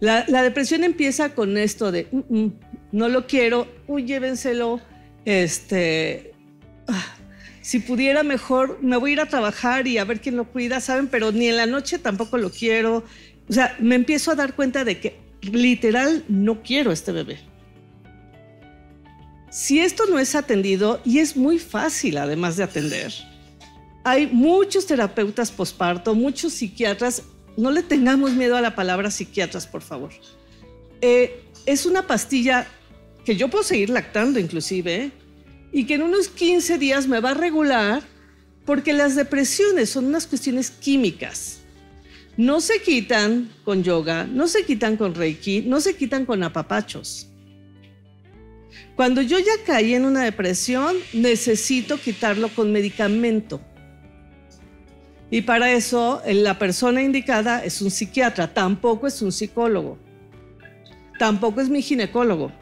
La, depresión empieza con esto de, mm, mm, no lo quiero, uy, llévenselo, este, ah, si pudiera mejor, me voy a ir a trabajar y a ver quién lo cuida, ¿saben? Pero ni en la noche tampoco lo quiero. O sea, me empiezo a dar cuenta de que literal no quiero este bebé. Si esto no es atendido, y es muy fácil además de atender, hay muchos terapeutas posparto, muchos psiquiatras, no le tengamos miedo a la palabra psiquiatras, por favor. Eh, es una pastilla que yo puedo seguir lactando inclusive, y que en unos 15 días me va a regular, porque las depresiones son unas cuestiones químicas. No se quitan con yoga, no se quitan con reiki, no se quitan con apapachos. Cuando yo ya caí en una depresión, necesito quitarlo con medicamento. Y para eso la persona indicada es un psiquiatra, tampoco es un psicólogo, tampoco es mi ginecólogo.